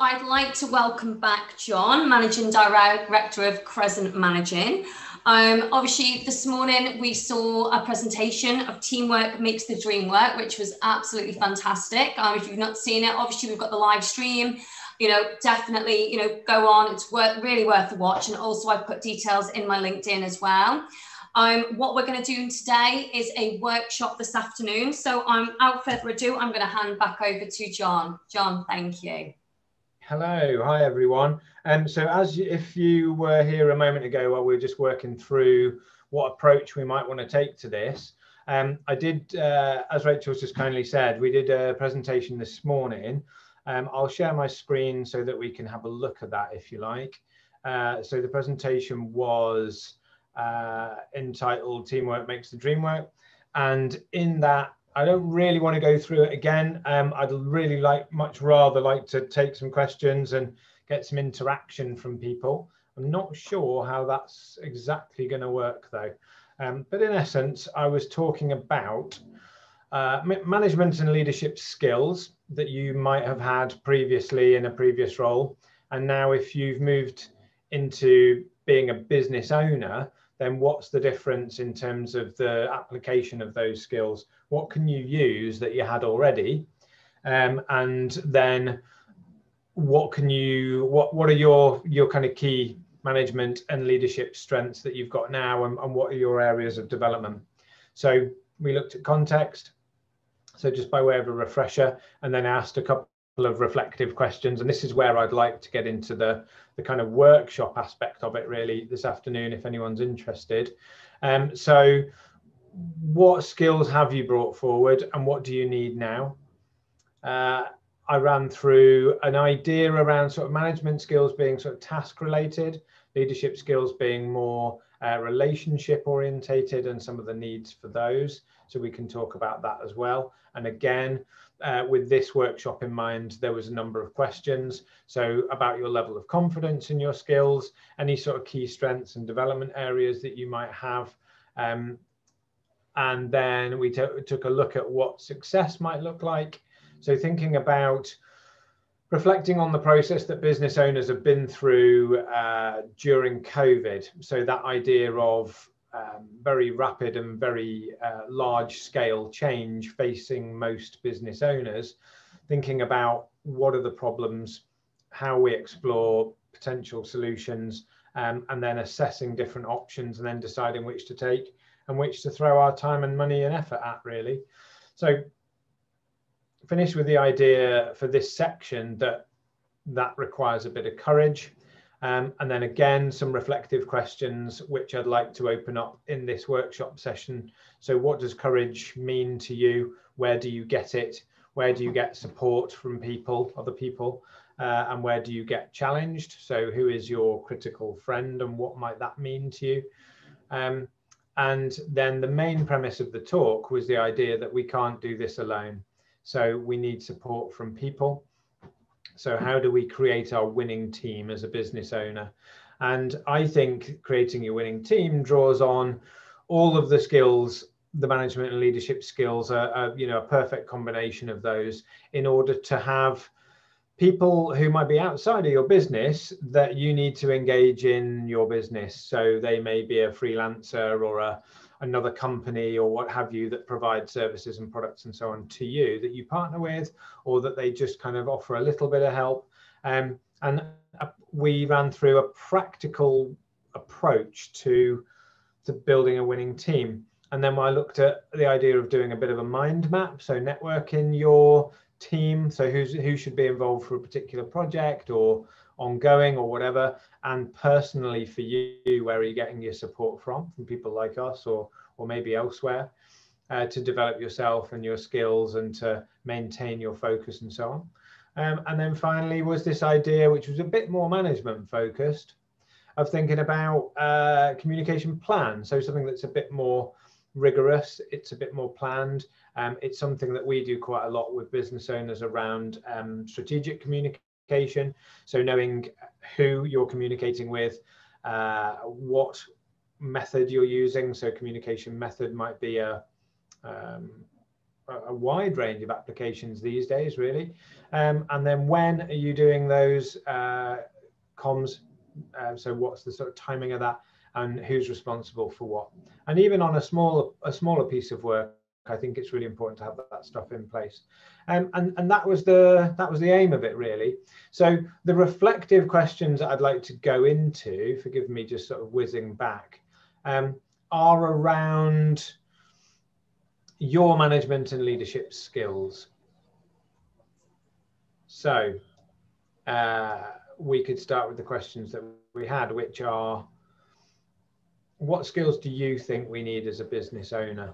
I'd like to welcome back John, Managing Director of Crescent Managing. Um, obviously, this morning we saw a presentation of Teamwork Makes the Dream Work, which was absolutely fantastic. Um, if you've not seen it, obviously we've got the live stream. You know, definitely, you know, go on. It's worth, really worth the watch. And also, I've put details in my LinkedIn as well. Um, what we're going to do today is a workshop this afternoon. So, um, without further ado, I'm going to hand back over to John. John, thank you. Hello, hi everyone. Um, so as if you were here a moment ago while we were just working through what approach we might want to take to this, um, I did, uh, as Rachel just kindly said, we did a presentation this morning. Um, I'll share my screen so that we can have a look at that if you like. Uh, so the presentation was uh, entitled Teamwork Makes the Dream Work. And in that I don't really want to go through it again. Um, I'd really like, much rather like to take some questions and get some interaction from people. I'm not sure how that's exactly going to work though. Um, but in essence, I was talking about uh, management and leadership skills that you might have had previously in a previous role. And now if you've moved into being a business owner, then what's the difference in terms of the application of those skills? What can you use that you had already? Um, and then what can you, what, what are your, your kind of key management and leadership strengths that you've got now and, and what are your areas of development? So we looked at context. So just by way of a refresher, and then asked a couple of reflective questions. And this is where I'd like to get into the, the kind of workshop aspect of it really this afternoon, if anyone's interested. Um, so what skills have you brought forward and what do you need now? Uh, I ran through an idea around sort of management skills being sort of task related, leadership skills being more uh, relationship orientated and some of the needs for those. So we can talk about that as well. And again, uh, with this workshop in mind, there was a number of questions. So about your level of confidence in your skills, any sort of key strengths and development areas that you might have. Um, and then we took a look at what success might look like. So thinking about reflecting on the process that business owners have been through uh, during COVID. So that idea of um, very rapid and very uh, large scale change facing most business owners, thinking about what are the problems, how we explore potential solutions, um, and then assessing different options and then deciding which to take and which to throw our time and money and effort at really. So finish with the idea for this section that that requires a bit of courage um, and then again, some reflective questions, which I'd like to open up in this workshop session. So what does courage mean to you? Where do you get it? Where do you get support from people, other people? Uh, and where do you get challenged? So who is your critical friend and what might that mean to you? Um, and then the main premise of the talk was the idea that we can't do this alone. So we need support from people so how do we create our winning team as a business owner? And I think creating your winning team draws on all of the skills, the management and leadership skills are, are you know, a perfect combination of those in order to have people who might be outside of your business that you need to engage in your business. So they may be a freelancer or a another company or what have you that provide services and products and so on to you that you partner with or that they just kind of offer a little bit of help. Um, and we ran through a practical approach to to building a winning team. And then I looked at the idea of doing a bit of a mind map so networking your team so who's who should be involved for a particular project or ongoing or whatever and personally for you where are you getting your support from? From people like us or or maybe elsewhere uh, to develop yourself and your skills and to maintain your focus and so on. Um, and then finally was this idea which was a bit more management focused of thinking about uh, communication plan. So something that's a bit more rigorous it's a bit more planned. Um, it's something that we do quite a lot with business owners around um, strategic communication communication. So knowing who you're communicating with, uh, what method you're using. So communication method might be a, um, a wide range of applications these days, really. Um, and then when are you doing those uh, comms? Uh, so what's the sort of timing of that, and who's responsible for what? And even on a smaller a smaller piece of work, I think it's really important to have that, stuff in place. Um, and and that was the that was the aim of it really. So the reflective questions that I'd like to go into, forgive me just sort of whizzing back, um, are around your management and leadership skills. So uh, we could start with the questions that we had, which are, what skills do you think we need as a business owner?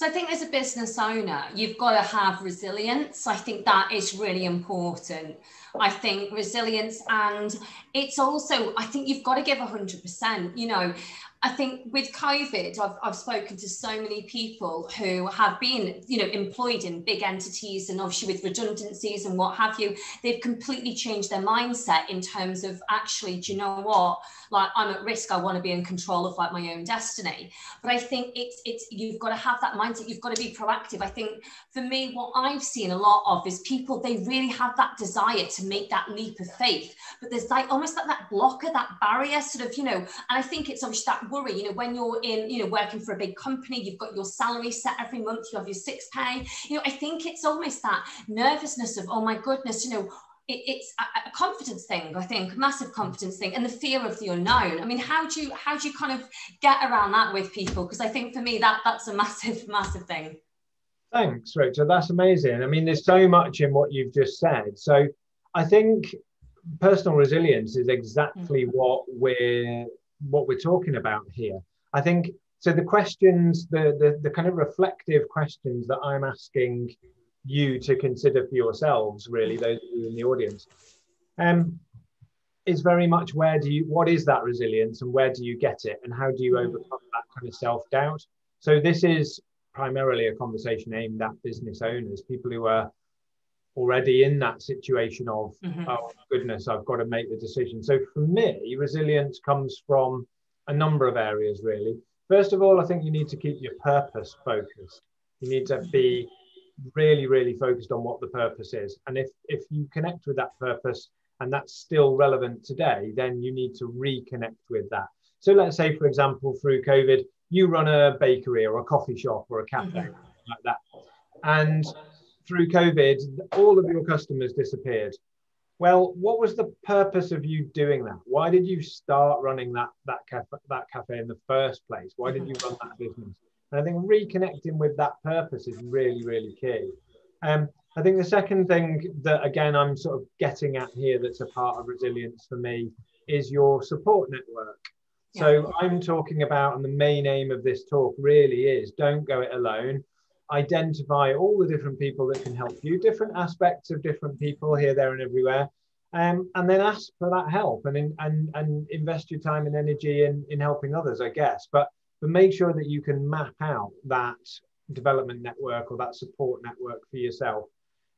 So I think as a business owner, you've got to have resilience. I think that is really important. I think resilience and it's also, I think you've got to give 100%. You know, I think with COVID, I've, I've spoken to so many people who have been, you know, employed in big entities and obviously with redundancies and what have you, they've completely changed their mindset in terms of actually, do you know what? Like I'm at risk, I want to be in control of like my own destiny. But I think it's it's you've got to have that mindset, you've got to be proactive. I think for me, what I've seen a lot of is people, they really have that desire to make that leap of faith, but there's like almost like that blocker, that barrier, sort of, you know, and I think it's obviously that worry, you know, when you're in, you know, working for a big company, you've got your salary set every month, you have your six pay. You know, I think it's almost that nervousness of, oh my goodness, you know, it, it's a, a, confidence thing, I think, massive confidence thing, and the fear of the unknown. I mean, how do you how do you kind of get around that with people? Because I think for me that that's a massive, massive thing. Thanks, Rachel. That's amazing. I mean, there's so much in what you've just said. So I think personal resilience is exactly mm-hmm. what we're what we're talking about here. I think so. The questions, the, the the kind of reflective questions that I'm asking you to consider for yourselves, really, those of you in the audience, um, is very much where do you, what is that resilience and where do you get it and how do you overcome that kind of self doubt? So this is primarily a conversation aimed at business owners, people who are already in that situation of mm-hmm. oh goodness i've got to make the decision. So for me resilience comes from a number of areas really. First of all i think you need to keep your purpose focused. You need to be really really focused on what the purpose is. And if if you connect with that purpose and that's still relevant today then you need to reconnect with that. So let's say for example through covid you run a bakery or a coffee shop or a cafe mm-hmm. like that. And through COVID, all of your customers disappeared. Well, what was the purpose of you doing that? Why did you start running that that cafe, that cafe in the first place? Why did you run that business? And I think reconnecting with that purpose is really, really key. Um, I think the second thing that again I'm sort of getting at here that's a part of resilience for me is your support network. Yeah. So I'm talking about, and the main aim of this talk really is don't go it alone identify all the different people that can help you, different aspects of different people here, there, and everywhere, um, and then ask for that help and, in, and, and invest your time and energy in, in helping others, I guess. But, but make sure that you can map out that development network or that support network for yourself.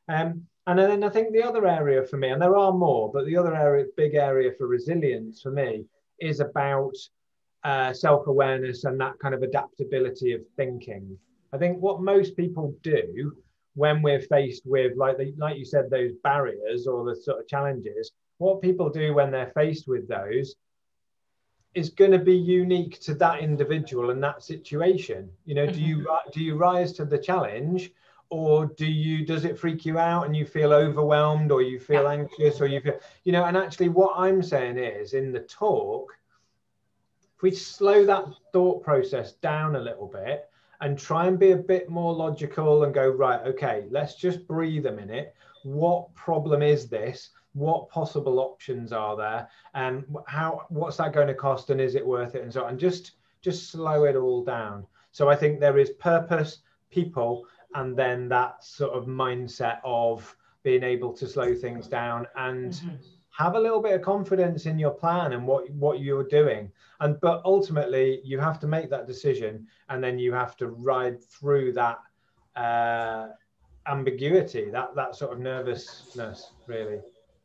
Um, and then I think the other area for me, and there are more, but the other area, big area for resilience for me is about uh, self awareness and that kind of adaptability of thinking. I think what most people do when we're faced with, like the, like you said, those barriers or the sort of challenges, what people do when they're faced with those is going to be unique to that individual and that situation. You know, do you mm-hmm. do you rise to the challenge, or do you does it freak you out and you feel overwhelmed, or you feel anxious, or you feel you know? And actually, what I'm saying is, in the talk, if we slow that thought process down a little bit and try and be a bit more logical and go, right, okay, let's just breathe a minute. What problem is this? What possible options are there? And how what's that going to cost and is it worth it? And so on. Just just slow it all down. So I think there is purpose, people, and then that sort of mindset of being able to slow things down and mm-hmm have a little bit of confidence in your plan and what what you're doing. And but ultimately you have to make that decision and then you have to ride through that uh, ambiguity that that sort of nervousness really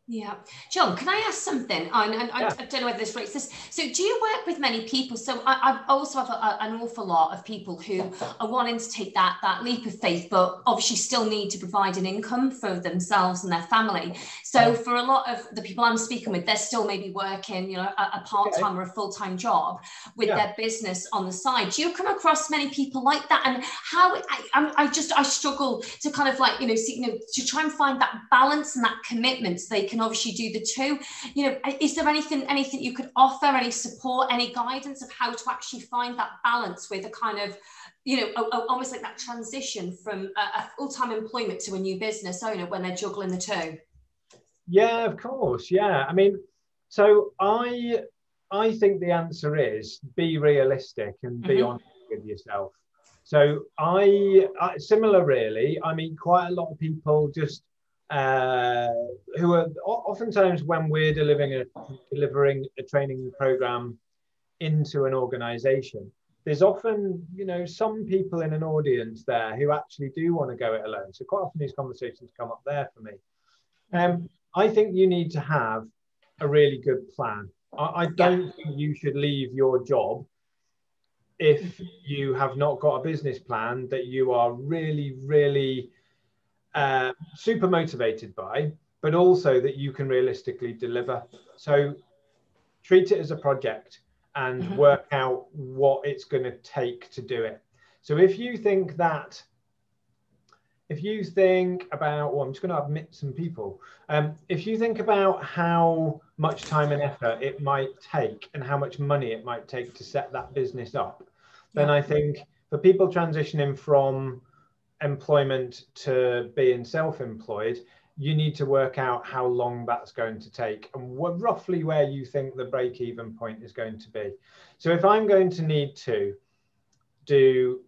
Yeah. John, can I ask something? I, I, yeah. I, don't know whether this relates this. So do you work with many people? So I, I also have a, an awful lot of people who are wanting to take that, that leap of faith, but obviously still need to provide an income for themselves and their family. So for a lot of the people I'm speaking with, they're still maybe working, you know, a, a part-time okay. or a full-time job with yeah. their business on the side. Do you come across many people like that? And how, I, I just, I struggle to kind of like, you know, see, you know, to try and find that balance and that commitment so they can can obviously do the two. You know, is there anything anything you could offer, any support, any guidance of how to actually find that balance with a kind of you know, a, a, almost like that transition from a, a full-time employment to a new business owner when they're juggling the two? Yeah, of course. Yeah, I mean, so I I think the answer is be realistic and be mm-hmm. honest with yourself. So I, I, similar really. I mean, quite a lot of people just uh, who are oftentimes when we're delivering a, delivering a training program into an organization, there's often, you know, some people in an audience there who actually do want to go it alone. So quite often these conversations come up there for me. Um, I think you need to have a really good plan. I, I don't yeah. think you should leave your job if you have not got a business plan that you are really, really uh, super motivated by, but also that you can realistically deliver. So treat it as a project and mm-hmm. work out what it's going to take to do it. So if you think that, if you think about, well, I'm just going to admit some people. Um, if you think about how much time and effort it might take and how much money it might take to set that business up, then I think for people transitioning from employment to being self-employed you need to work out how long that's going to take and roughly where you think the break-even point is going to be. So if i'm going to need to do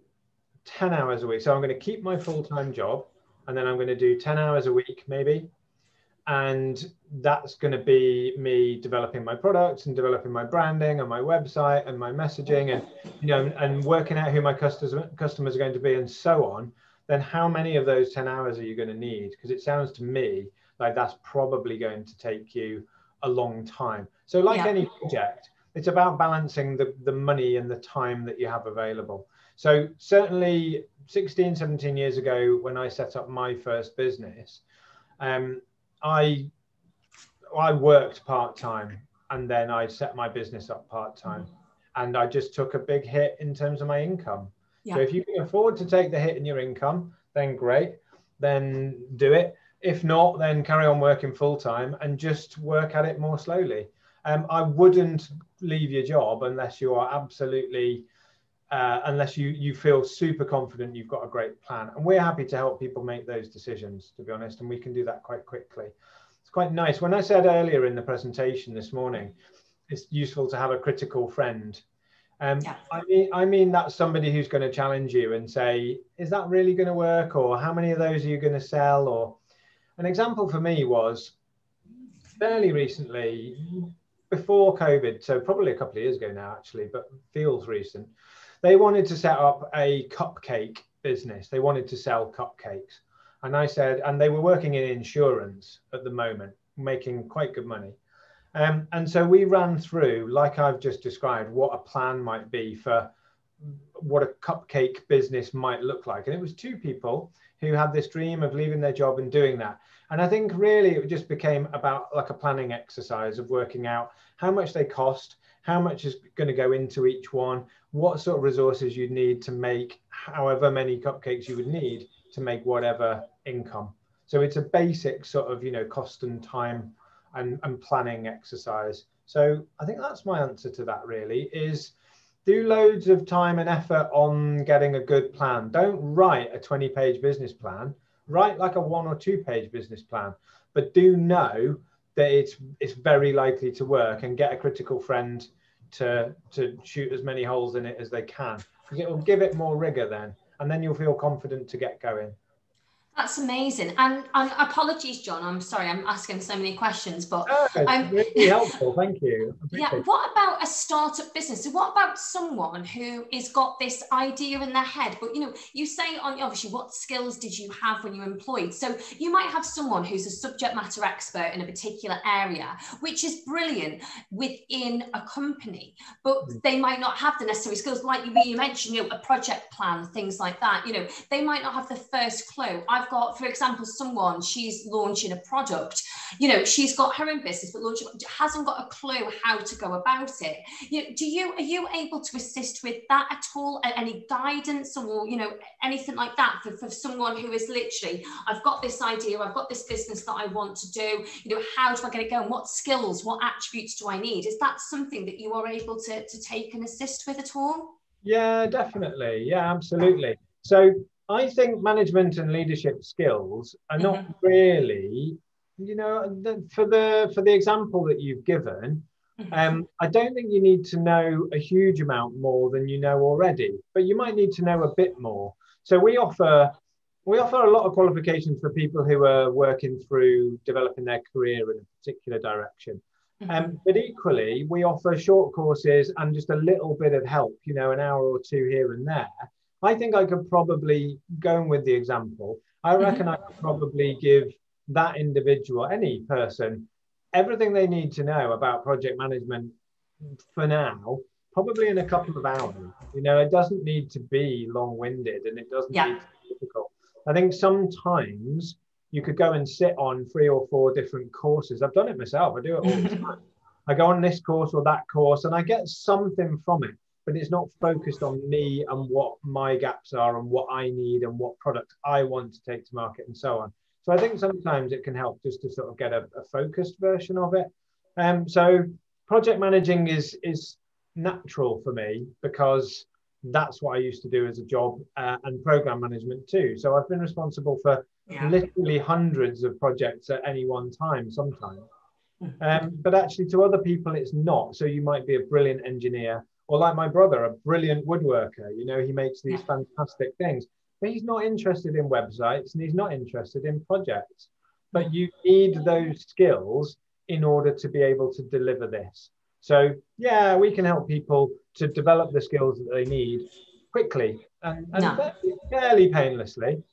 10 hours a week so i'm going to keep my full-time job and then i'm going to do 10 hours a week maybe. And that's going to be me developing my products and developing my branding and my website and my messaging and you know and working out who my customers customers are going to be and so on then how many of those 10 hours are you going to need? Because it sounds to me like that's probably going to take you a long time. So, like yeah. any project, it's about balancing the, the money and the time that you have available. So, certainly 16, 17 years ago, when I set up my first business, um, I I worked part time and then I set my business up part time. Mm-hmm. And I just took a big hit in terms of my income. Yeah. So if you can afford to take the hit in your income, then great, then do it. If not, then carry on working full time and just work at it more slowly. Um, I wouldn't leave your job unless you are absolutely, uh, unless you you feel super confident you've got a great plan. And we're happy to help people make those decisions, to be honest, and we can do that quite quickly. It's quite nice. When I said earlier in the presentation this morning, it's useful to have a critical friend um, yeah. I mean, I mean that's somebody who's going to challenge you and say, "Is that really going to work?" Or "How many of those are you going to sell?" Or an example for me was fairly recently, before COVID, so probably a couple of years ago now, actually, but feels recent. They wanted to set up a cupcake business. They wanted to sell cupcakes, and I said, and they were working in insurance at the moment, making quite good money. Um, and so we ran through, like I've just described, what a plan might be for what a cupcake business might look like. And it was two people who had this dream of leaving their job and doing that. And I think really it just became about like a planning exercise of working out how much they cost, how much is going to go into each one, what sort of resources you'd need to make however many cupcakes you would need to make whatever income. So it's a basic sort of, you know, cost and time and, and planning exercise. So I think that's my answer to that really is do loads of time and effort on getting a good plan. Don't write a 20 page business plan, write like a one or two page business plan, but do know that it's it's very likely to work and get a critical friend to to shoot as many holes in it as they can. It will give it more rigor then, and then you'll feel confident to get going. That's amazing. And, and apologies, John. I'm sorry, I'm asking so many questions, but oh, I'm really helpful. Thank you. Yeah. What about a startup business? So what about someone who has got this idea in their head? But you know, you say on obviously what skills did you have when you were employed? So you might have someone who's a subject matter expert in a particular area, which is brilliant within a company, but mm. they might not have the necessary skills, like you, you mentioned, you know, a project plan, things like that. You know, they might not have the first clue. I've got, for example, someone, she's launching a product, you know, she's got her own business, but launching, hasn't got a clue how to go about it. You know, do you, are you able to assist with that at all? Any guidance or, you know, anything like that for, for someone who is literally, I've got this idea, I've got this business that I want to do, you know, how do I get it going? What skills, what attributes do I need? Is that something that you are able to, to take and assist with at all? Yeah, definitely. Yeah, absolutely. So I think management and leadership skills are not mm-hmm. really, you know, the, for the for the example that you've given. Mm-hmm. Um, I don't think you need to know a huge amount more than you know already, but you might need to know a bit more. So we offer we offer a lot of qualifications for people who are working through developing their career in a particular direction. Mm-hmm. Um, but equally, we offer short courses and just a little bit of help, you know, an hour or two here and there I think I could probably, going with the example, I mm-hmm. reckon. I could probably give that individual, any person, everything they need to know about project management for now, probably in a couple of hours. You know, it doesn't need to be long winded and it doesn't yeah. need to be difficult. I think sometimes you could go and sit on three or four different courses. I've done it myself, I do it all the time. I go on this course or that course and I get something from it but it's not focused on me and what my gaps are and what I need and what product I want to take to market and so on. So I think sometimes it can help just to sort of get a, a focused version of it. Um, so project managing is is natural for me because that's what I used to do as a job uh, and program management too. So I've been responsible for yeah. literally hundreds of projects at any one time sometimes. Hmm. Um, but actually, to other people, it's not. So you might be a brilliant engineer or like my brother, a brilliant woodworker. You know, he makes these fantastic things, but he's not interested in websites and he's not interested in projects. But you need those skills in order to be able to deliver this. So, yeah, we can help people to develop the skills that they need quickly and, and no. fairly, fairly painlessly.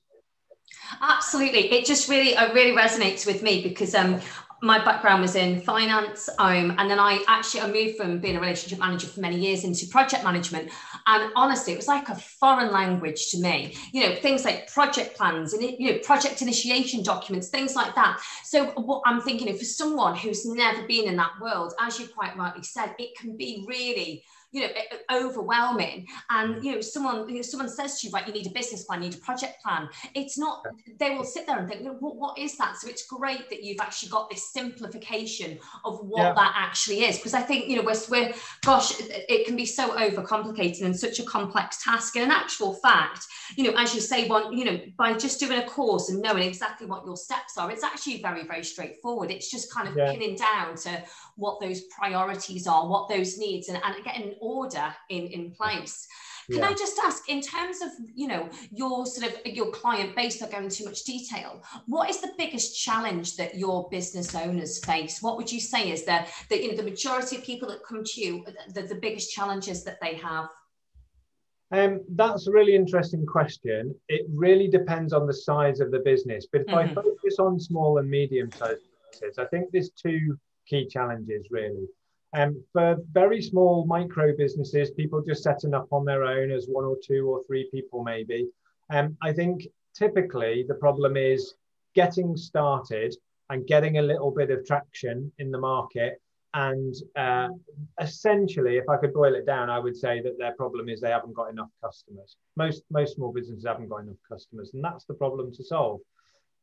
Absolutely, it just really, it really resonates with me because um, my background was in finance um, and then i actually i moved from being a relationship manager for many years into project management. And honestly it was like a foreign language to me. You know things like project plans and you know project initiation documents things like that. So what i'm thinking of for someone who's never been in that world as you quite rightly said it can be really you know eh, eh, overwhelming. And mm. you know someone you know, someone says to you right you need a business plan you need a project plan. It's not they will sit there and think what, what is that? So it's great that you've actually got this simplification of what yeah. that actually is because i think you know we're, we're gosh it can be so overcomplicated and such a complex task. And in actual fact you know as you say one you know by just doing a course and knowing exactly what your steps are it's actually very very straightforward. It's just kind of yeah. pinning down to what those priorities are what those needs and, and getting order in, in place. Can yeah. I just ask, in terms of you know your sort of your client base, not going into too much detail, what is the biggest challenge that your business owners face? What would you say is the, the you know the majority of people that come to you, the, the biggest challenges that they have? Um, that's a really interesting question. It really depends on the size of the business. But if mm-hmm. I focus on small and medium sized businesses, I think there's two key challenges really. Um, for very small micro businesses, people just setting up on their own as one or two or three people, maybe. Um, I think typically the problem is getting started and getting a little bit of traction in the market. And uh, essentially, if I could boil it down, I would say that their problem is they haven't got enough customers. Most most small businesses haven't got enough customers, and that's the problem to solve.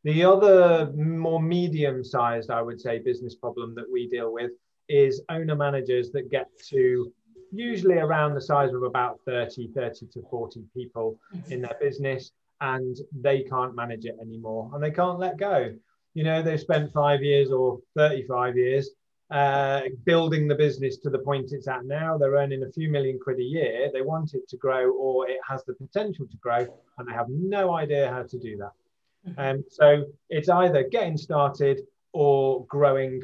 The other more medium-sized, I would say, business problem that we deal with is owner managers that get to usually around the size of about 30, 30 to 40 people in their business, and they can't manage it anymore and they can't let go. You know, they've spent five years or 35 years uh, building the business to the point it's at now. They're earning a few million quid a year. They want it to grow or it has the potential to grow, and they have no idea how to do that. Mm-hmm. Um, so it's either getting started or growing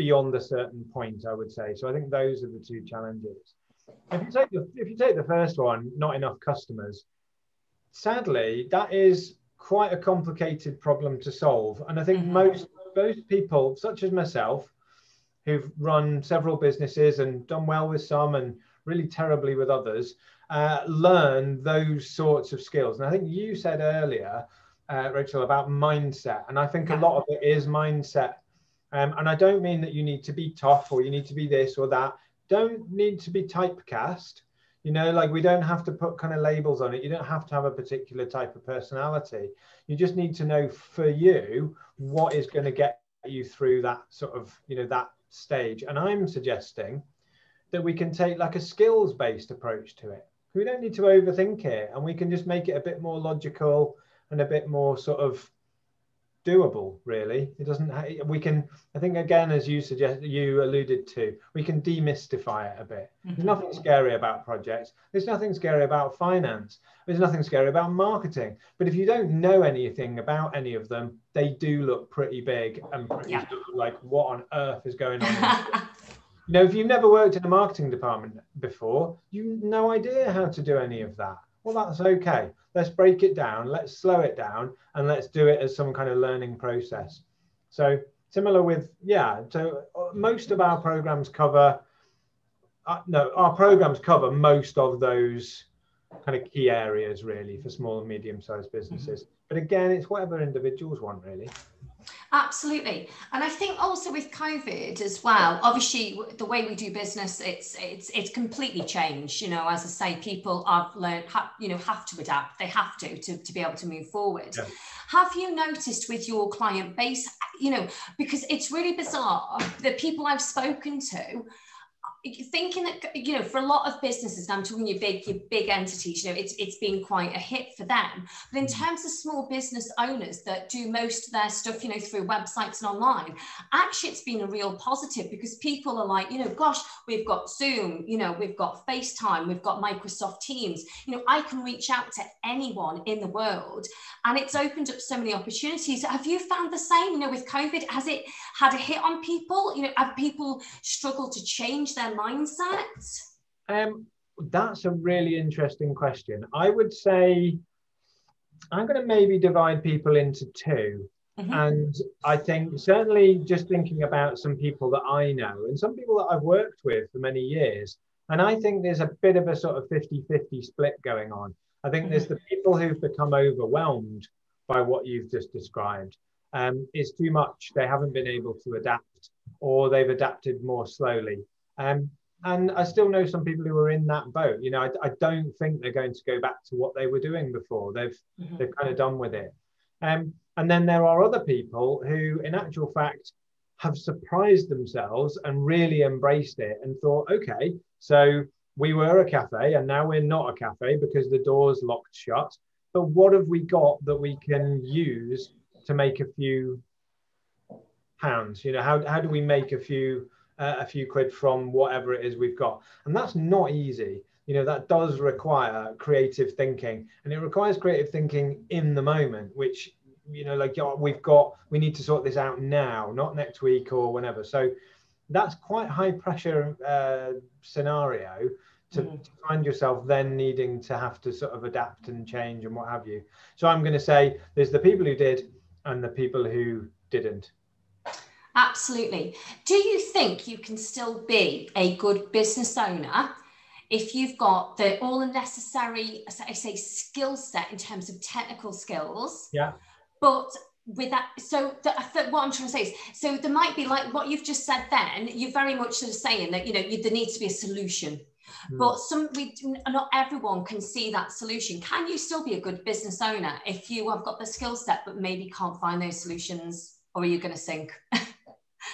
beyond a certain point, I would say. So I think those are the two challenges. If you take the, if you take the first one, not enough customers, sadly, that is quite a complicated problem to solve. And I think mm-hmm. most most people, such as myself, who've run several businesses and done well with some and really terribly with others, uh, learn those sorts of skills. And I think you said earlier, uh, Rachel, about mindset. And I think a lot of it is mindset. Um, and I don't mean that you need to be tough or you need to be this or that. Don't need to be typecast. You know, like we don't have to put kind of labels on it. You don't have to have a particular type of personality. You just need to know for you what is going to get you through that sort of, you know, that stage. And I'm suggesting that we can take like a skills based approach to it. We don't need to overthink it and we can just make it a bit more logical and a bit more sort of doable really. It doesn't we can i think again as you suggest you alluded to we can demystify it a bit. Mm-hmm. there's nothing scary about projects. There's nothing scary about finance. There's nothing scary about marketing. But if you don't know anything about any of them they do look pretty big and pretty yeah. like what on earth is going on? You know if you've never worked in a marketing department before you've no idea how to do any of that well that's okay let's break it down, let's slow it down, and let's do it as some kind of learning process. So similar with, yeah, so uh, most of our programs cover, uh, no, our programs cover most of those kind of key areas really for small and medium sized businesses. Mm-hmm. But again, it's whatever individuals want really. Absolutely. And I think also with COVID as well, obviously the way we do business, it's it's it's completely changed. You know, as I say, people have learned, ha, you know, have to adapt. They have to to, to be able to move forward. Yeah. Have you noticed with your client base, you know, because it's really bizarre, the people I've spoken to thinking that you know for a lot of businesses and i'm talking your big your big entities you know it's it's been quite a hit for them. But in mm. terms of small business owners that do most of their stuff you know through websites and online actually it's been a real positive because people are like you know gosh we've got zoom you know we've got facetime we've got microsoft teams. You know i can reach out to anyone in the world and it's opened up so many opportunities. Have you found the same you know with covid? Has it had a hit on people? You know have people struggled to change their mindset? Um, that's a really interesting question. I would say I'm going to maybe divide people into 2 mm-hmm. And I think certainly just thinking about some people that I know and some people that I've worked with for many years. And I think there's a bit of a sort of 50 50 split going on. I think mm-hmm. there's the people who've become overwhelmed by what you've just described. Um, it's too much. They haven't been able to adapt or they've adapted more slowly. Um, and I still know some people who are in that boat. You know, I, I, don't think they're going to go back to what they were doing before. They've mm-hmm. they've kind of done with it. Um, and then there are other people who, in actual fact, have surprised themselves and really embraced it and thought, okay, so we were a cafe and now we're not a cafe because the door's locked shut. But what have we got that we can use to make a few pounds? You know, how, how do we make a few uh, a few quid from whatever it is we've got. And that's not easy. You know, that does require creative thinking and it requires creative thinking in the moment, which, you know, like we've got, we need to sort this out now, not next week or whenever. So that's quite high pressure uh, scenario to, mm. to, find yourself then needing to have to sort of adapt and change and what have you. So I'm going to say there's the people who did and the people who didn't. Absolutely. Do you think you can still be a good business owner if you've got the all the necessary, I say, skill set in terms of technical skills? Yeah. But with that, so the, what I'm trying to say is, so there might be like what you've just said. Then you're very much sort of saying that you know you, there needs to be a solution. Mm. But some we not everyone can see that solution. Can you still be a good business owner if you have got the skill set but maybe can't find those solutions, or are you going to sink?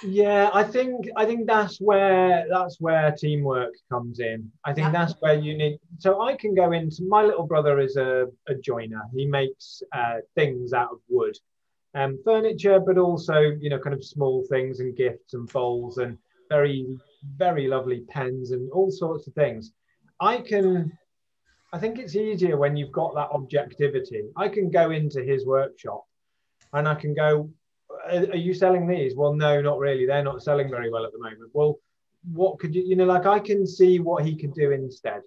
yeah i think i think that's where that's where teamwork comes in i think yeah. that's where you need so i can go into my little brother is a, a joiner he makes uh, things out of wood um, furniture but also you know kind of small things and gifts and bowls and very very lovely pens and all sorts of things i can I think it's easier when you've got that objectivity. I can go into his workshop and I can go, are, you selling these? Well, no, not really. They're not selling very well at the moment. Well, what could you, you know, like I can see what he could do instead.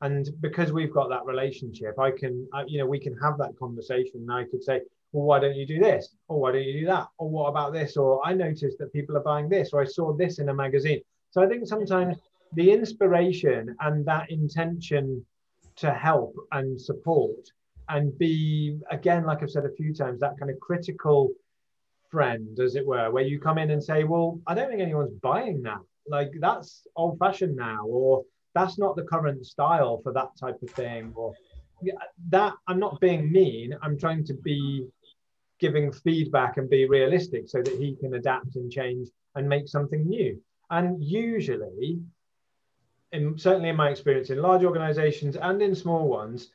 And because we've got that relationship, I can, you know, we can have that conversation. And I could say, well, why don't you do this? Or why don't you do that? Or what about this? Or I noticed that people are buying this, or I saw this in a magazine. So I think sometimes the inspiration and that intention to help and support and be, again, like I've said a few times, that kind of critical friend, as it were, where you come in and say, well, I don't think anyone's buying that. Like that's old fashioned now, or that's not the current style for that type of thing, or that I'm not being mean. I'm trying to be giving feedback and be realistic so that he can adapt and change and make something new. And usually, in, certainly in my experience in large organizations and in small ones,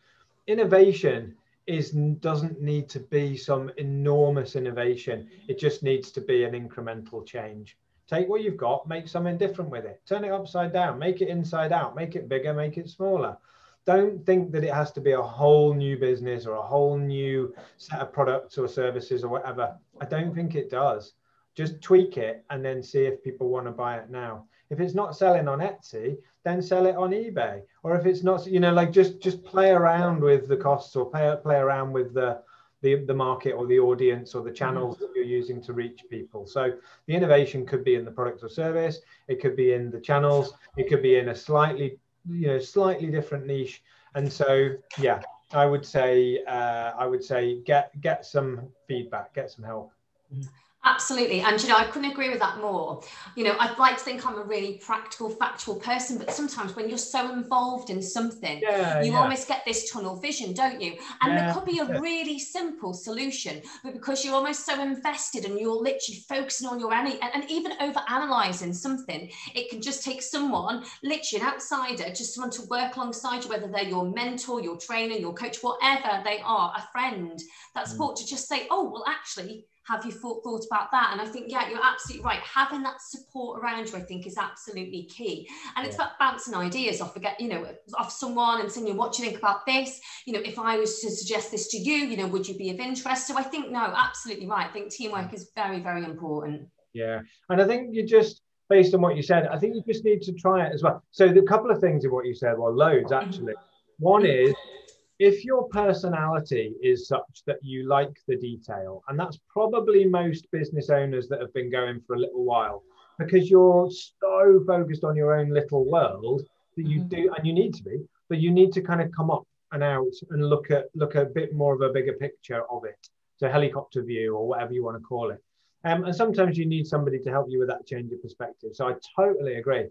innovation is doesn't need to be some enormous innovation. It just needs to be an incremental change. Take what you've got, make something different with it. Turn it upside down, make it inside out, make it bigger, make it smaller. Don't think that it has to be a whole new business or a whole new set of products or services or whatever. I don't think it does. Just tweak it and then see if people want to buy it now. If it's not selling on Etsy, then sell it on eBay. Or if it's not, you know, like just just play around with the costs or play play around with the the, the market or the audience or the channels that you're using to reach people. So the innovation could be in the product or service, it could be in the channels, it could be in a slightly, you know, slightly different niche. And so, yeah, I would say, uh, I would say get get some feedback, get some help. Absolutely. And, you know, I couldn't agree with that more. You know, I'd like to think I'm a really practical, factual person, but sometimes when you're so involved in something, yeah, you yeah. almost get this tunnel vision, don't you? And yeah, there could be a really simple solution, but because you're almost so invested and you're literally focusing on your any and, and even over analyzing something, it can just take someone, literally an outsider, just someone to work alongside you, whether they're your mentor, your trainer, your coach, whatever they are, a friend, that mm. support mm. to just say, oh, well, actually, have you thought, thought about that? And I think, yeah, you're absolutely right. Having that support around you, I think, is absolutely key. And it's about bouncing ideas off, again, you know, off someone and saying, "You, what do you think about this? You know, if I was to suggest this to you, you know, would you be of interest? So I think, no, absolutely right. I think teamwork is very, very important. Yeah. And I think you just, based on what you said, I think you just need to try it as well. So the couple of things in what you said, well, loads mm-hmm. actually. One mm-hmm. is if your personality is such that you like the detail, and that's probably most business owners that have been going for a little while, because you're so focused on your own little world that you mm-hmm. do, and you need to be, but you need to kind of come up and out and look at look at a bit more of a bigger picture of it, so helicopter view or whatever you want to call it. Um, and sometimes you need somebody to help you with that change of perspective. So I totally agree.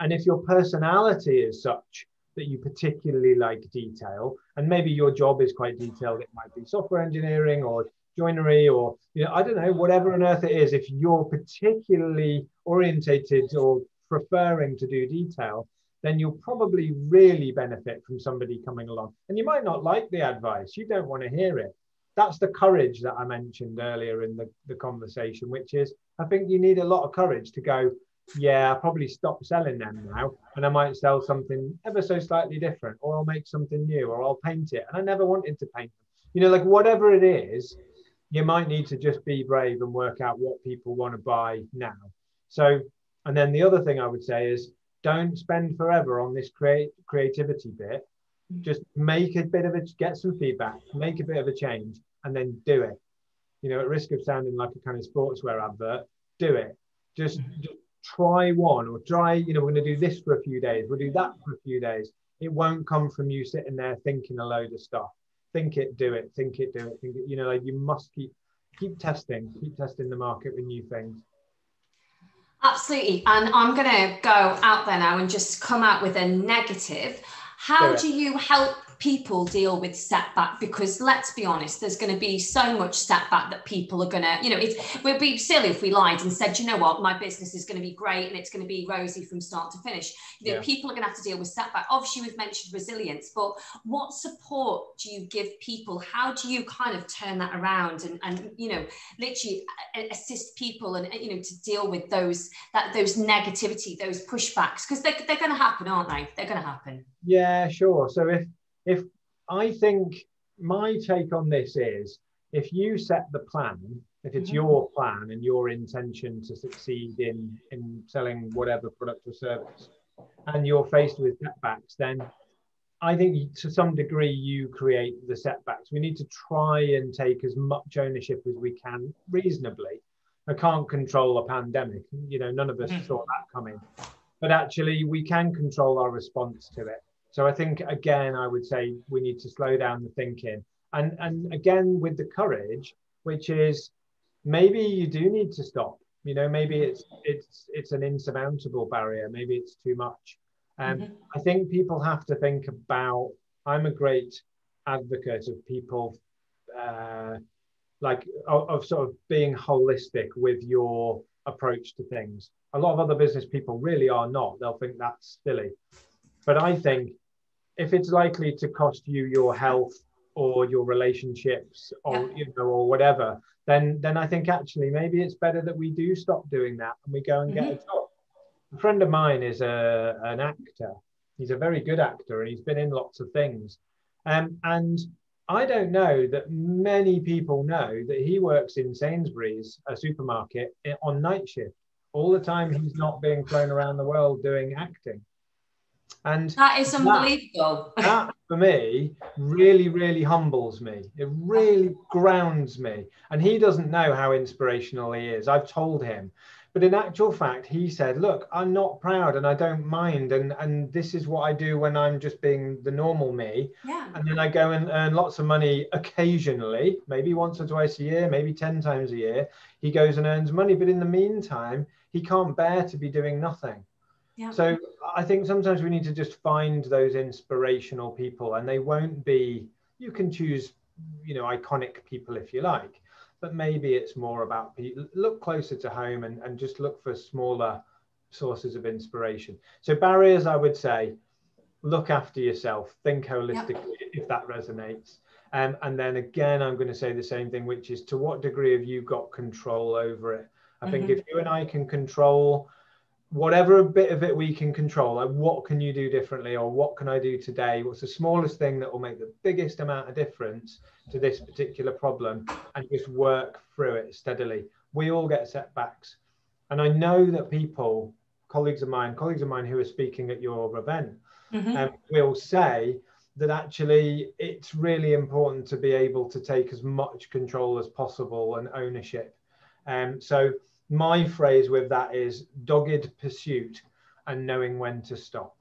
And if your personality is such that you particularly like detail. And maybe your job is quite detailed. It might be software engineering or joinery or you know i don't know whatever on earth it is if you're particularly orientated or preferring to do detail then you'll probably really benefit from somebody coming along. And you might not like the advice. You don't want to hear it. That's the courage that i mentioned earlier in the, the conversation which is i think you need a lot of courage to go yeah, I'll probably stop selling them now and I might sell something ever so slightly different or I'll make something new or I'll paint it. And I never wanted to paint them. You know, like whatever it is, you might need to just be brave and work out what people want to buy now. So, and then the other thing I would say is don't spend forever on this create creativity bit. Mm. Just make a bit of it, get some feedback, make a bit of a change, and then do it. You know, at risk of sounding like a kind of sportswear advert, do it. Just, mm-hmm. just try one or try, you know, we're going to do this for a few days, we'll do that for a few days. It won't come from you sitting there thinking a load of stuff. Think it, do it, think it, do it, think it. You know, like you must keep keep testing, keep testing the market with new things. Absolutely. And I'm going to go out there now and just come out with a negative. How do you help people deal with setback because let's be honest there's going to be so much setback that people are going to you know it would be silly if we lied and said you know what? My business is going to be great and it's going to be rosy from start to finish. You know yeah. people are going to have to deal with setback. Obviously we've mentioned resilience but what support do you give people? How do you kind of turn that around and and you know literally uh, uh, assist people and uh, you know to deal with those that those negativity those pushbacks? Because they're, they're going to happen aren't they? They're going to happen. Yeah sure. So if if I think my take on this is if you set the plan, if it's mm-hmm. your plan and your intention to succeed in in selling whatever product or service, and you're faced with setbacks, then I think to some degree you create the setbacks. We need to try and take as much ownership as we can reasonably. I can't control a pandemic. You know, none of us mm. saw that coming. But actually, we can control our response to it. So I think again, I would say we need to slow down the thinking, and and again with the courage, which is maybe you do need to stop. You know, maybe it's it's it's an insurmountable barrier. Maybe it's too much. And mm-hmm. I think people have to think about. I'm a great advocate of people uh, like of, of, sort of being holistic with your approach to things. A lot of other business people really are not. They'll think that's silly. But I think if it's likely to cost you your health or your relationships or yeah. you know or whatever, then then I think actually maybe it's better that we do stop doing that and we go and mm-hmm. get a job. A friend of mine is a an actor. He's a very good actor and he's been in lots of things. Um, and I don't know that many people know that he works in Sainsbury's, a supermarket, on night shift. All the time he's not being flown around the world doing acting. And that is unbelievable. That, that, for me really, really humbles me. It really grounds me. And he doesn't know how inspirational he is. I've told him. But in actual fact, he said, Look, I'm not proud and I don't mind. And, and this is what I do when I'm just being the normal me. Yeah. And then I go and earn lots of money occasionally, maybe once or twice a year, maybe 10 times a year. He goes and earns money. But in the meantime, he can't bear to be doing nothing. Yeah. So I think sometimes we need to just find those inspirational people, and they won't be, you can choose, you know, iconic people if you like but maybe it's more about look closer to home and, and just look for smaller sources of inspiration. So barriers, I would say, look after yourself, think holistically yep. if that resonates. Um, and then again, I'm going to say the same thing, which is to what degree have you got control over it? I mm-hmm. think if you and I can control whatever a bit of it we can control, like what can you do differently or what can I do today? What's the smallest thing that will make the biggest amount of difference to this particular problem and just work through it steadily. We all get setbacks. And I know that people, colleagues of mine, colleagues of mine who are speaking at your event, mm-hmm. um, will say that actually it's really important to be able to take as much control as possible and ownership. Um, so my phrase with that is dogged pursuit and knowing when to stop.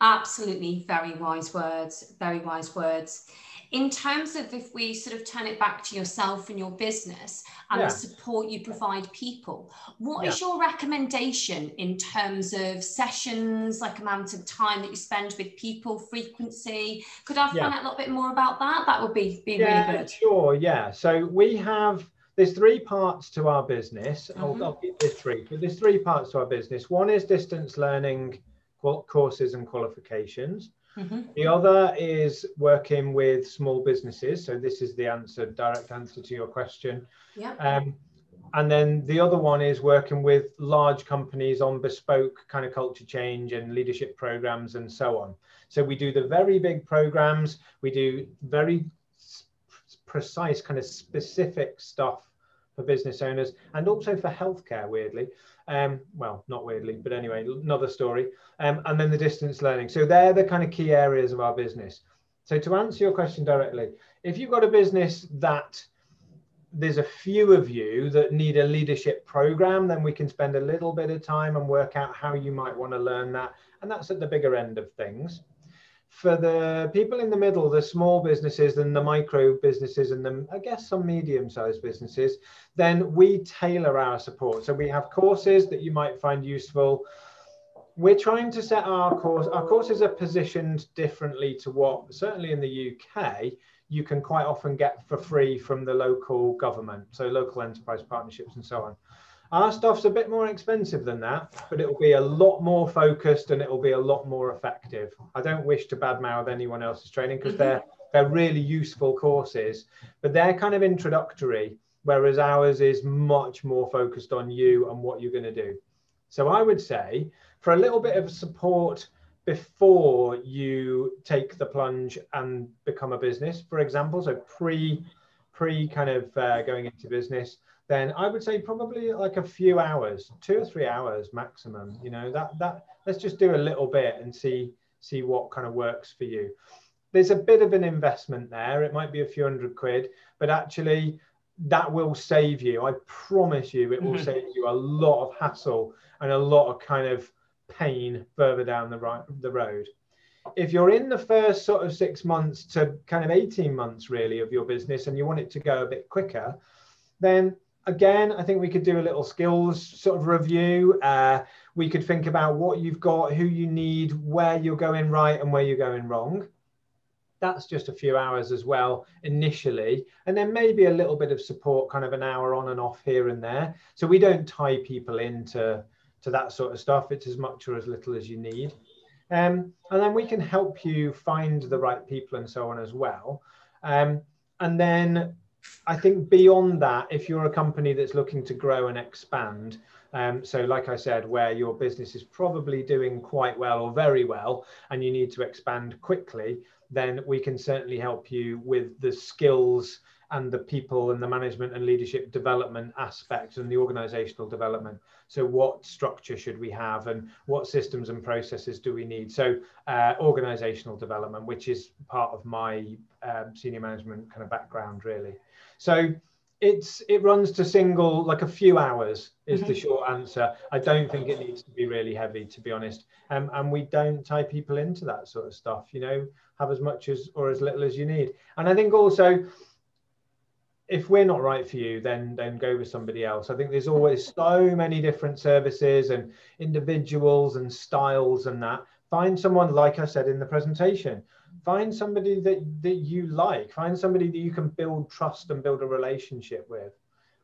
Absolutely, very wise words, very wise words. In terms of if we sort of turn it back to yourself and your business and yeah. the support you provide people, what yeah. is your recommendation in terms of sessions, like amount of time that you spend with people, frequency? Could I find yeah. out a little bit more about that? That would be, be really good. Sure, yeah. So we have there's three parts to our business. Mm-hmm. I'll, I'll three, but there's three parts to our business. One is distance learning courses and qualifications. Mm-hmm. The other is working with small businesses. So this is the answer, direct answer to your question. Yeah. Um, and then the other one is working with large companies on bespoke kind of culture change and leadership programs and so on. So we do the very big programs. We do very precise kind of specific stuff for business owners and also for healthcare weirdly. Um, well not weirdly but anyway another story. Um, and then the distance learning. So they're the kind of key areas of our business. So to answer your question directly if you've got a business that there's a few of you that need a leadership program then we can spend a little bit of time and work out how you might want to learn that. And that's at the bigger end of things for the people in the middle, the small businesses and the micro businesses and the, I guess some medium sized businesses, then we tailor our support. So we have courses that you might find useful. We're trying to set our course, our courses are positioned differently to what, certainly in the UK, you can quite often get for free from the local government. So local enterprise partnerships and so on. Our stuff's a bit more expensive than that, but it'll be a lot more focused and it'll be a lot more effective. I don't wish to badmouth anyone else's training because mm-hmm. they're they're really useful courses, but they're kind of introductory, whereas ours is much more focused on you and what you're going to do. So I would say for a little bit of support before you take the plunge and become a business, for example, so pre pre kind of uh, going into business, then I would say probably like a few hours, two or three hours maximum. You know that that let's just do a little bit and see see what kind of works for you. There's a bit of an investment there. It might be a few hundred quid, but actually that will save you. I promise you, it will mm-hmm. save you a lot of hassle and a lot of kind of pain further down the right the road. If you're in the first sort of six months to kind of 18 months really of your business and you want it to go a bit quicker, then again, I think we could do a little skills sort of review. Uh, we could think about what you've got, who you need, where you're going right and where you're going wrong. That's just a few hours as well initially. And then maybe a little bit of support, kind of an hour on and off here and there. So we don't tie people into to that sort of stuff. It's as much or as little as you need. Um, and then we can help you find the right people and so on as well. Um, and then I think beyond that, if you're a company that's looking to grow and expand, um, so like I said, where your business is probably doing quite well or very well, and you need to expand quickly, then we can certainly help you with the skills and the people and the management and leadership development aspects and the organizational development. So, what structure should we have and what systems and processes do we need? So, uh, organizational development, which is part of my um, senior management kind of background, really. So, it's it runs to single like a few hours is mm-hmm. the short answer i don't think it needs to be really heavy to be honest um, and we don't tie people into that sort of stuff you know have as much as or as little as you need and i think also if we're not right for you, then then go with somebody else. I think there's always so many different services and individuals and styles and that. Find someone, like I said in the presentation, find somebody that, that you like, find somebody that you can build trust and build a relationship with.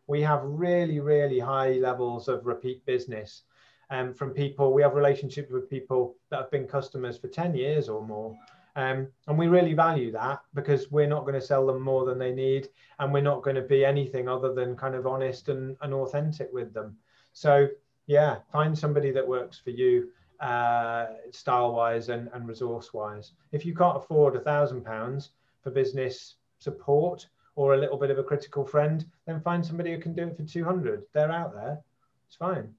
We have really, really high levels of repeat business um, from people. We have relationships with people that have been customers for 10 years or more. Um, and we really value that because we're not going to sell them more than they need and we're not going to be anything other than kind of honest and, and authentic with them. So, yeah, find somebody that works for you uh, style wise and, and resource wise. If you can't afford a thousand pounds for business support or a little bit of a critical friend, then find somebody who can do it for 200. They're out there. It's fine.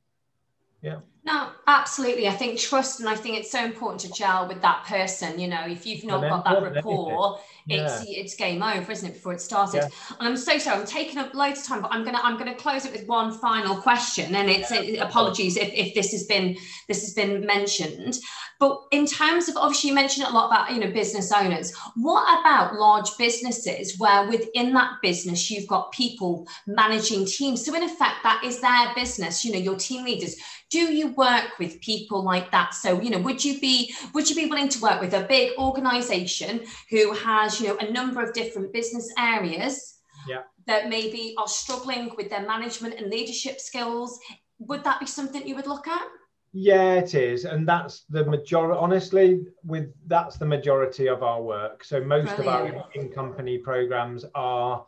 Yeah. No, absolutely. I think trust, and I think it's so important to gel with that person. You know, if you've not got that rapport, yeah. it's it's game over, isn't it? Before it started. Yeah. And I'm so sorry. I'm taking up loads of time, but I'm gonna I'm gonna close it with one final question. And it's yeah. apologies if, if this has been this has been mentioned. But in terms of obviously you mentioned a lot about you know business owners. What about large businesses where within that business you've got people managing teams? So in effect, that is their business. You know, your team leaders do you work with people like that. So you know would you be would you be willing to work with a big organization who has you know a number of different business areas yeah. that maybe are struggling with their management and leadership skills? Would that be something you would look at? Yeah it is. And that's the majority honestly with that's the majority of our work. So most Brilliant. of our in company programs are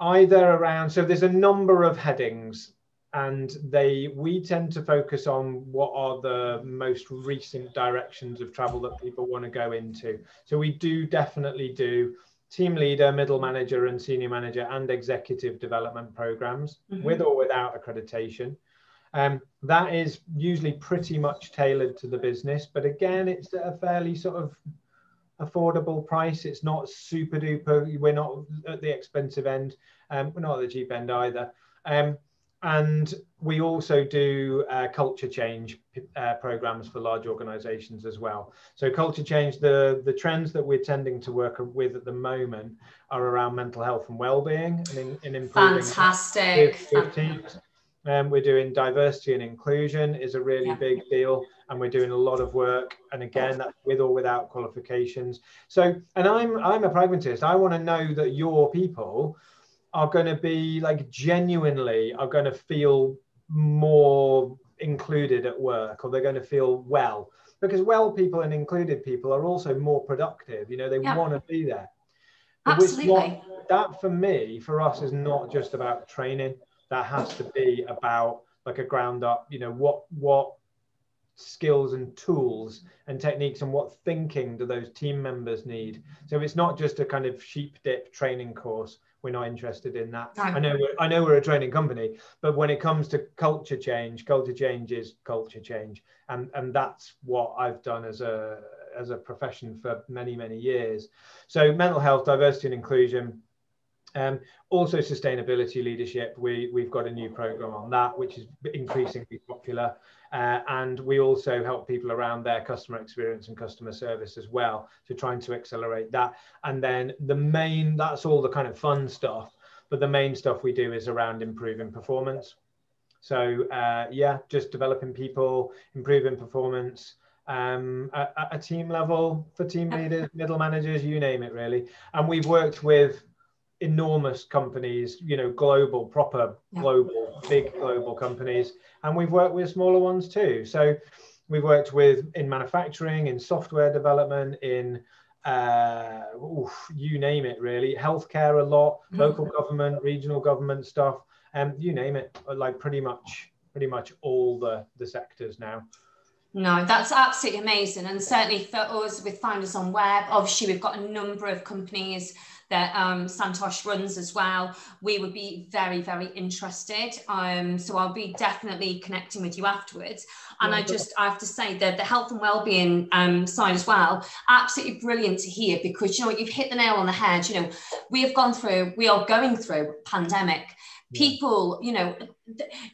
either around so there's a number of headings and they we tend to focus on what are the most recent directions of travel that people want to go into. So we do definitely do team leader middle manager and senior manager and executive development programs mm-hmm. with or without accreditation. Um, that is usually pretty much tailored to the business but again it's at a fairly sort of affordable price. It's not super duper we're not at the expensive end um, we're not at the cheap end either. Um, and we also do uh, culture change uh, programs for large organizations as well. So culture change, the, the trends that we're tending to work with at the moment are around mental health and well-being and in, in improving Fantastic. Um, we're doing diversity and inclusion is a really yeah. big deal and we're doing a lot of work and again that's with or without qualifications so and i'm i'm a pragmatist i want to know that your people are going to be like genuinely are going to feel more included at work or they're going to feel well. Because well people and included people are also more productive you know they yeah. want to be there. Absolutely. that for me for us is not just about training. That has to be about like a ground up you know what what skills and tools and techniques and what thinking do those team members need. So it's not just a kind of sheep dip training course we're not interested in that. I know we're, i know we're a training company but when it comes to culture change culture change is culture change. And and that's what i've done as a as a profession for many many years. So mental health diversity and inclusion um, also sustainability leadership, we, we've got a new program on that, which is increasingly popular. Uh, and we also help people around their customer experience and customer service as well to trying to accelerate that. And then the main, that's all the kind of fun stuff, but the main stuff we do is around improving performance. So uh, yeah, just developing people, improving performance, um, at, at, a team level for team leaders, middle managers, you name it really. And we've worked with enormous companies, you know, global, proper yeah. global, big global companies, and we've worked with smaller ones too. So we've worked with in manufacturing, in software development, in uh, oof, you name it, really, healthcare a lot, mm-hmm. local government, regional government stuff, and um, you name it, like pretty much, pretty much all the the sectors now. No, that's absolutely amazing. And certainly for us with Founders on Web, obviously we've got a number of companies that um, Santosh runs as well, we would be very, very interested. Um, so I'll be definitely connecting with you afterwards. And I just, I have to say that the health and well-being um, side as well, absolutely brilliant to hear because, you know, you've hit the nail on the head. You know, we have gone through, we are going through pandemic people you know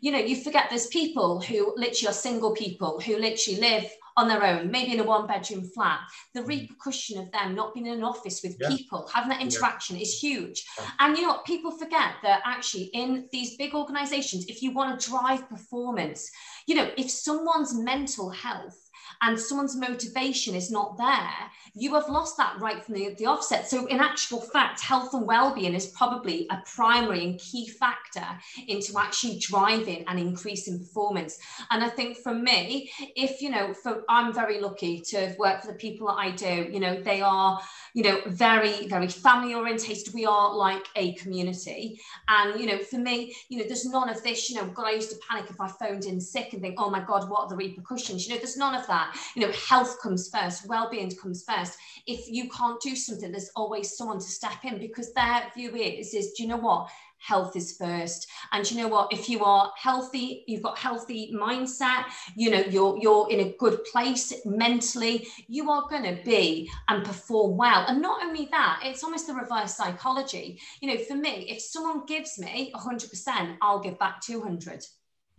you know you forget there's people who literally are single people who literally live on their own, maybe in a one bedroom flat, the mm. repercussion of them not being in an office with yeah. people, having that interaction yeah. is huge. Yeah. And you know what? People forget that actually in these big organizations, if you want to drive performance, you know, if someone's mental health and someone's motivation is not there, you have lost that right from the, the offset. So, in actual fact, health and well-being is probably a primary and key factor into actually driving and increasing performance. And I think for me, if you know, for I'm very lucky to have worked for the people that I do. You know, they are, you know, very, very family orientated. We are like a community. And you know, for me, you know, there's none of this, you know, God, I used to panic if I phoned in sick and think, oh my God, what are the repercussions? You know, there's none of that you know health comes first well-being comes first if you can't do something there's always someone to step in because their view is is do you know what health is first. And you know what? If you are healthy you've got healthy mindset you know you're you're in a good place mentally you are going to be and perform well. And not only that it's almost the reverse psychology. You know for me if someone gives me 100% i'll give back 200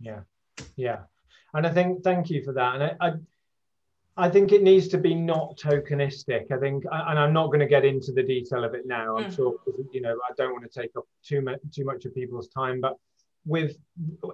yeah. Yeah. And i think thank you for that. And I, I I think it needs to be not tokenistic. I think, and I'm not going to get into the detail of it now. I'm mm. sure, you know, I don't want to take up too much too much of people's time. But with,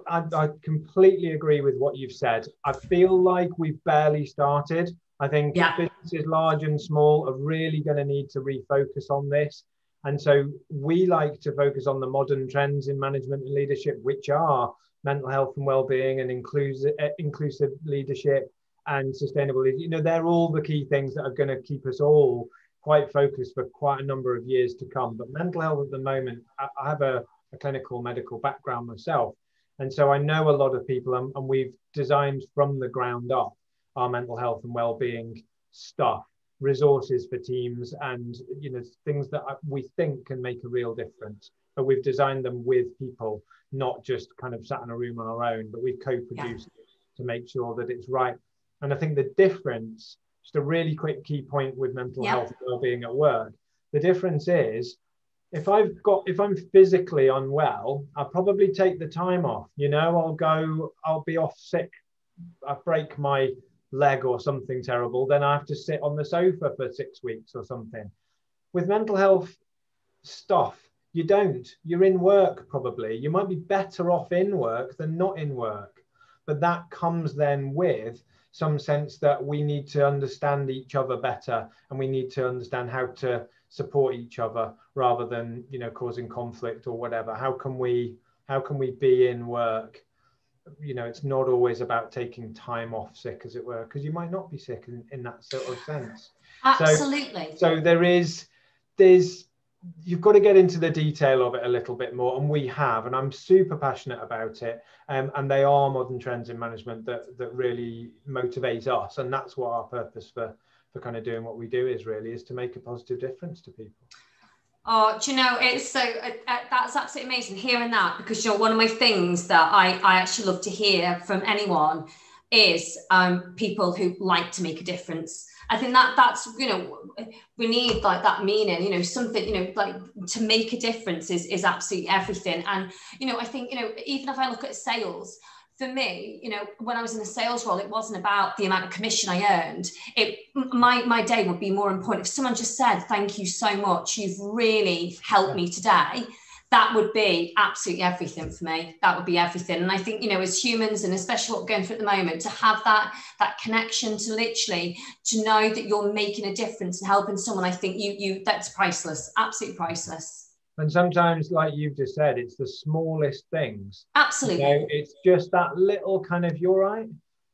I, I completely agree with what you've said. I feel like we've barely started. I think yeah. businesses large and small are really going to need to refocus on this. And so we like to focus on the modern trends in management and leadership, which are mental health and well-being and inclusive, inclusive leadership and sustainability. You know, they're all the key things that are going to keep us all quite focused for quite a number of years to come. But mental health at the moment, I, have a, a, clinical medical background myself. And so I know a lot of people, and, and we've designed from the ground up our mental health and well-being stuff, resources for teams, and you know things that we think can make a real difference. But we've designed them with people, not just kind of sat in a room on our own. But we've co-produced yeah. to make sure that it's right and I think the difference, just a really quick key point with mental yeah. health and well-being at work, the difference is if I've got if I'm physically unwell, I'll probably take the time off. You know, I'll go, I'll be off sick, I break my leg or something terrible, then I have to sit on the sofa for six weeks or something. With mental health stuff, you don't. You're in work probably. You might be better off in work than not in work. But that comes then with some sense that we need to understand each other better and we need to understand how to support each other rather than you know causing conflict or whatever. How can we how can we be in work? You know it's not always about taking time off sick as it were because you might not be sick in, in that sort of sense. Absolutely. so, so there is there's you've got to get into the detail of it a little bit more and we have and i'm super passionate about it um, and they are modern trends in management that that really motivate us and that's what our purpose for for kind of doing what we do is really is to make a positive difference to people Oh, do you know, it's so uh, uh, that's absolutely amazing hearing that because you know one of my things that I I actually love to hear from anyone is um, people who like to make a difference. I think that that's you know we need like that meaning you know something you know like to make a difference is is absolutely everything and you know I think you know even if I look at sales for me, you know, when I was in a sales role, it wasn't about the amount of commission I earned. It my my day would be more important. If someone just said, "Thank you so much, you've really helped me today," that would be absolutely everything for me. That would be everything. And I think, you know, as humans, and especially what we're going through at the moment, to have that that connection to literally to know that you're making a difference and helping someone, I think you you that's priceless, absolutely priceless. And sometimes, like you've just said, it's the smallest things. Absolutely. You know, it's just that little kind of you're right.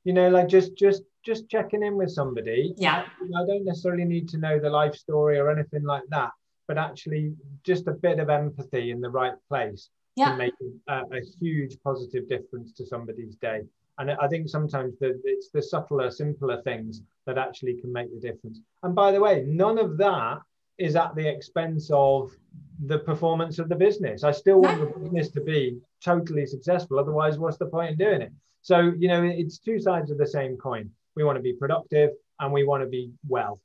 You know, like just just just checking in with somebody. Yeah. I don't necessarily need to know the life story or anything like that, but actually just a bit of empathy in the right place yeah. can make a, a huge positive difference to somebody's day. And I think sometimes the, it's the subtler, simpler things that actually can make the difference. And by the way, none of that is at the expense of the performance of the business. I still want the business to be totally successful. Otherwise, what's the point in doing it? So, you know, it's two sides of the same coin. We want to be productive and we want to be well.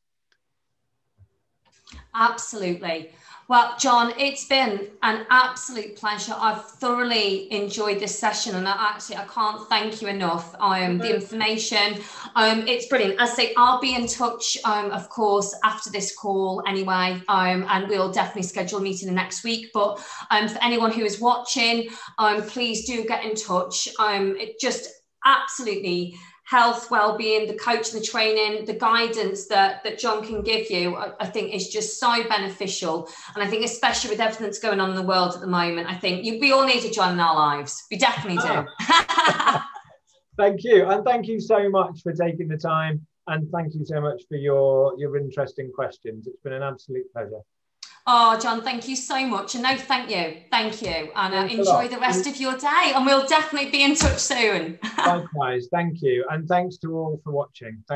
Absolutely. Well, John, it's been an absolute pleasure. I've thoroughly enjoyed this session, and I actually I can't thank you enough. Um, the information, um, it's brilliant. As I say, I'll be in touch, um, of course, after this call anyway, um, and we'll definitely schedule a meeting next week. But um, for anyone who is watching, um, please do get in touch. Um, it just absolutely health, well-being, the coach, the training, the guidance that that John can give you, I, I, think is just so beneficial. And I think especially with everything that's going on in the world at the moment, I think you, we all need a John in our lives. We definitely do. Ah. thank you, and thank you so much for taking the time, and thank you so much for your your interesting questions. It's been an absolute pleasure. Oh, John, thank you so much. And no, thank you. Thank you. And uh, enjoy the rest of your day. And we'll definitely be in touch soon. Likewise. Thank you. And thanks to all for watching. Thank